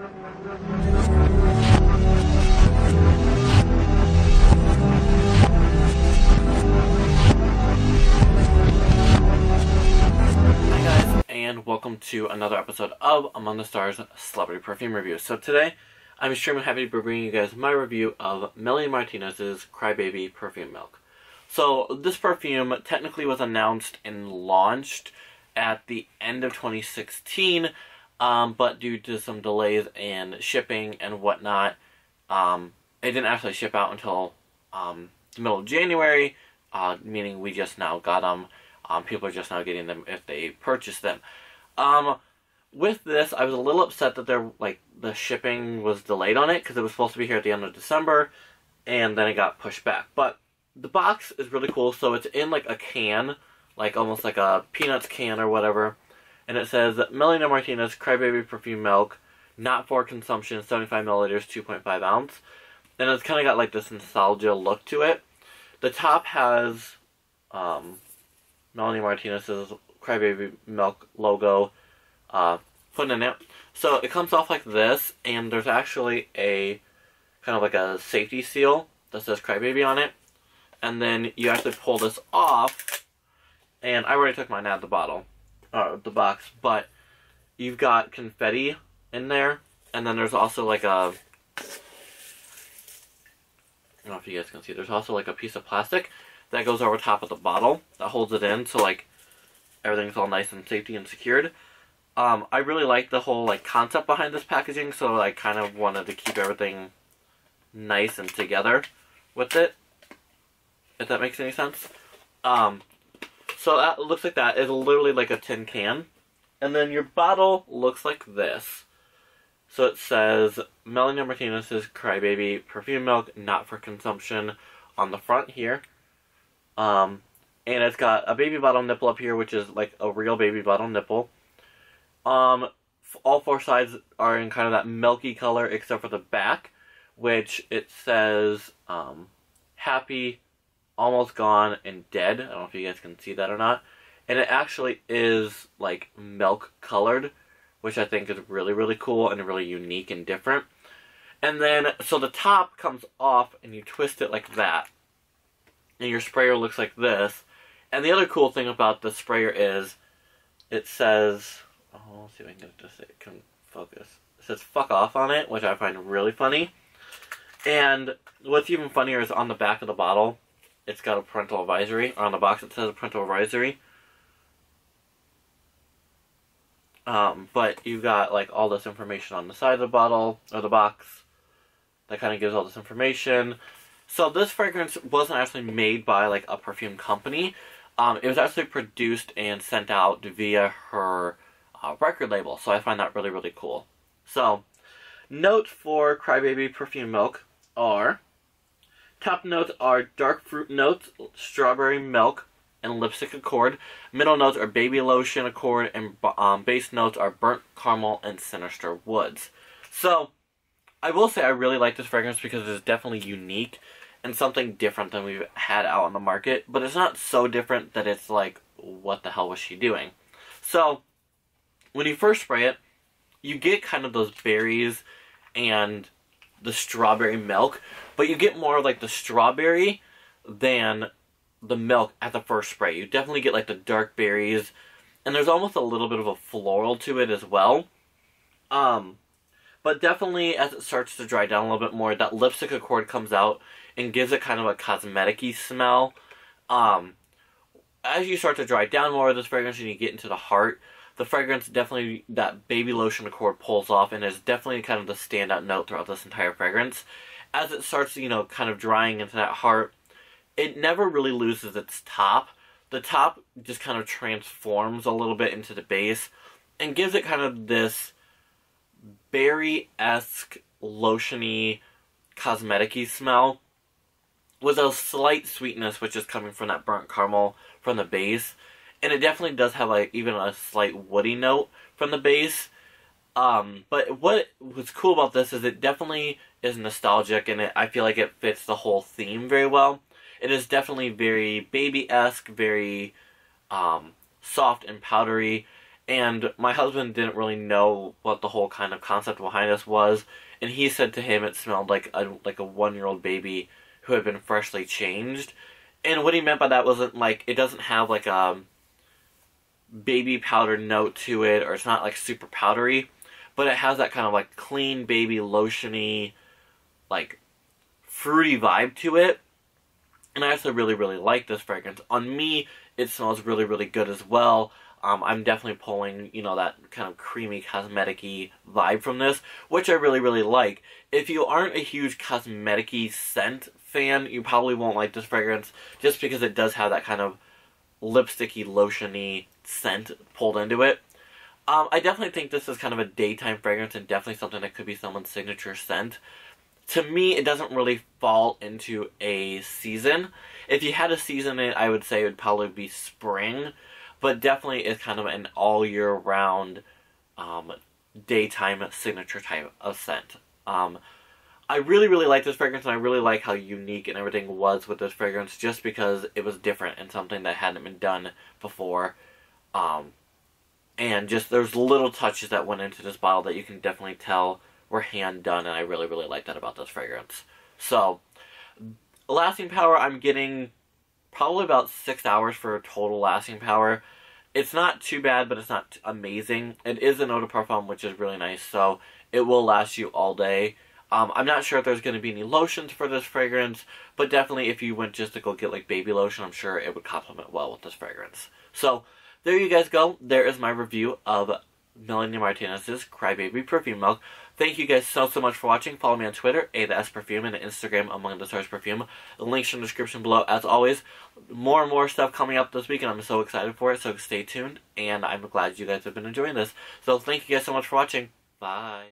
Hi guys, and welcome to another episode of Among the Stars Celebrity Perfume Review. So today, I'm extremely happy to be bringing you guys my review of Melanie Martinez's Crybaby Perfume Milk. So this perfume technically was announced and launched at the end of 2016, um, but due to some delays in shipping and whatnot, um, it didn't actually ship out until um, the middle of January, uh, meaning we just now got them. Um, people are just now getting them if they purchase them. Um, with this, I was a little upset that there like the shipping was delayed on it because it was supposed to be here at the end of December, and then it got pushed back. But the box is really cool. So it's in like a can, like almost like a peanuts can or whatever, and it says Melanie Martinez Crybaby Perfume Milk, not for consumption, 75 milliliters, 2.5 ounce, and it's kind of got like this nostalgia look to it. The top has um, Melanie Martinez's Crybaby Milk logo uh, put in it. So it comes off like this, and there's actually a kind of like a safety seal that says Crybaby on it. And then you actually pull this off, and I already took mine out of the bottle, or the box, but you've got confetti in there, and then there's also like a I don't know if you guys can see. There's also like a piece of plastic that goes over top of the bottle that holds it in, so like everything's all nice and safety and secured. Um, I really like the whole like concept behind this packaging, so I kind of wanted to keep everything nice and together with it. If that makes any sense. Um, so that looks like that. It's literally like a tin can. And then your bottle looks like this. So it says Melanie Martinez's Crybaby Perfume Milk, not for consumption, on the front here. Um, and it's got a baby bottle nipple up here, which is like a real baby bottle nipple. Um, all four sides are in kind of that milky color, except for the back, which it says um, happy, almost gone, and dead. I don't know if you guys can see that or not. And it actually is like milk colored which I think is really, really cool and really unique and different. And then, so the top comes off and you twist it like that. And your sprayer looks like this. And the other cool thing about the sprayer is it says, oh, let's see if I can get can focus. It says fuck off on it, which I find really funny. And what's even funnier is on the back of the bottle, it's got a parental advisory, or on the box it says a parental advisory. Um, but you've got like all this information on the side of the bottle or the box that kind of gives all this information. So this fragrance wasn't actually made by like a perfume company. Um, it was actually produced and sent out via her uh, record label. So I find that really really cool. So notes for Crybaby Perfume Milk are top notes are dark fruit notes, strawberry milk, and lipstick accord. Middle notes are baby lotion accord, and um, base notes are burnt caramel and sinister woods. So, I will say I really like this fragrance because it's definitely unique and something different than we've had out on the market, but it's not so different that it's like, what the hell was she doing? So, when you first spray it, you get kind of those berries and the strawberry milk, but you get more of like the strawberry than the milk at the first spray. You definitely get like the dark berries, and there's almost a little bit of a floral to it as well. Um, but definitely as it starts to dry down a little bit more, that lipstick accord comes out and gives it kind of a cosmetic smell. Um, as you start to dry down more of this fragrance and you get into the heart, the fragrance definitely, that baby lotion accord pulls off and is definitely kind of the standout note throughout this entire fragrance. As it starts, you know, kind of drying into that heart, it never really loses its top. The top just kind of transforms a little bit into the base and gives it kind of this berry-esque, lotiony, cosmetic smell with a slight sweetness which is coming from that burnt caramel from the base. And it definitely does have like even a slight woody note from the base. Um, but what was cool about this is it definitely is nostalgic and it, I feel like it fits the whole theme very well. It is definitely very baby-esque, very um, soft and powdery, And my husband didn't really know what the whole kind of concept behind this was, and he said to him it smelled like a like a one year old baby who had been freshly changed. And what he meant by that wasn't like it doesn't have like a baby powder note to it, or it's not like super powdery, but it has that kind of like clean baby lotiony, like fruity vibe to it. And I actually really, really like this fragrance. On me, it smells really, really good as well. Um, I'm definitely pulling, you know, that kind of creamy, cosmetic vibe from this, which I really, really like. If you aren't a huge cosmetic scent fan, you probably won't like this fragrance, just because it does have that kind of lipsticky, lotiony scent pulled into it. Um, I definitely think this is kind of a daytime fragrance and definitely something that could be someone's signature scent. To me, it doesn't really fall into a season. If you had a season it, I would say it would probably be spring but definitely is kind of an all year round um, daytime signature type of scent. Um, I really, really like this fragrance, and I really like how unique and everything was with this fragrance, just because it was different and something that hadn't been done before. Um, and just there's little touches that went into this bottle that you can definitely tell were hand done, and I really, really like that about this fragrance. So, lasting power, I'm getting probably about six hours for a total lasting power. It's not too bad, but it's not amazing. It is an eau de parfum, which is really nice, so it will last you all day. Um, I'm not sure if there's going to be any lotions for this fragrance, but definitely if you went just to go get like baby lotion, I'm sure it would complement well with this fragrance. So there you guys go. There is my review of Melanie Martinez's Crybaby Perfume Milk. Thank you guys so, so much for watching. Follow me on Twitter, A S Perfume, and Instagram, Among the Stars Perfume. The links in the description below. As always, more and more stuff coming up this week, and I'm so excited for it, so stay tuned. And I'm glad you guys have been enjoying this. So thank you guys so much for watching. Bye.